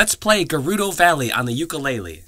Let's play Gerudo Valley on the ukulele.